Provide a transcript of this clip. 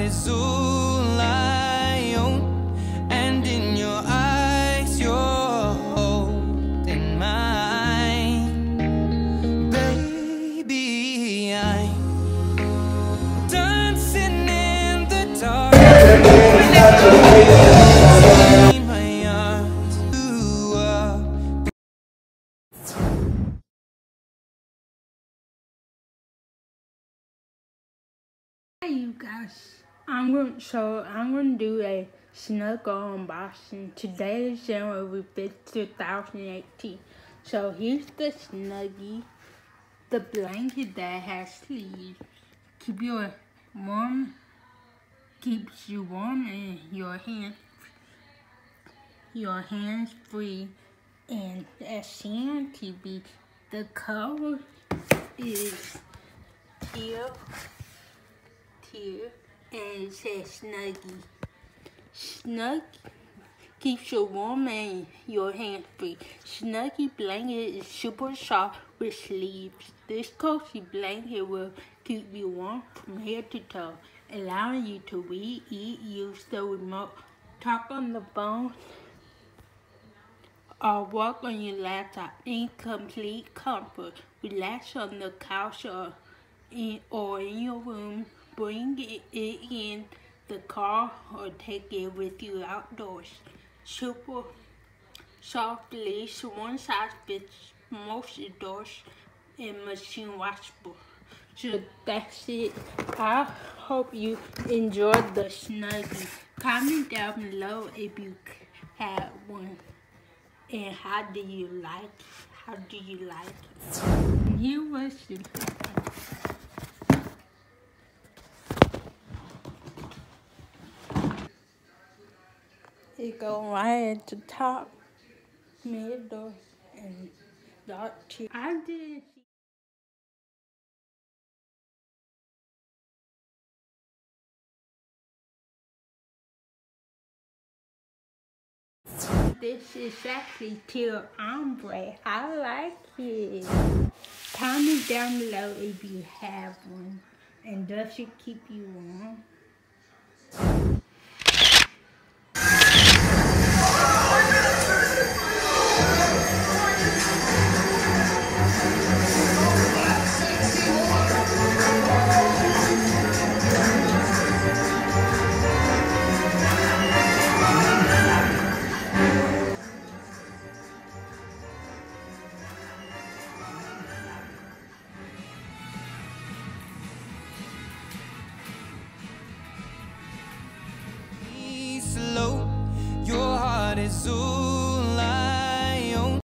is all I own And in your eyes you're holding mine. Baby, I'm dancing in the dark. You guys. I'm going to so I'm going to do a Snuggie unboxing. Today is January 5th, 2018. So here's the Snuggie, the blanket that has sleeves. Keep your warm, keeps you warm and your hands, your hands free. And as seen TV, the color is teal here and it says Snuggie. Snug keeps you warm and your hands free. Snuggie blanket is super soft with sleeves. This cozy blanket will keep you warm from head to toe, allowing you to read, eat, use the remote, talk on the phone, or work on your laptop in complete comfort. Relax on the couch or in, or in your room bring it in the car or take it with you outdoors. Super soft lace, one size fits most doors and machine washable. So that's it. I hope you enjoyed the Snuggie. Comment down below if you had one. And how do you like How do you like it? And It go right the top, middle, and dark two. I did. This is actually teal ombre. I like it. Comment down below if you have one. And does it keep you warm? Your heart is